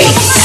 face.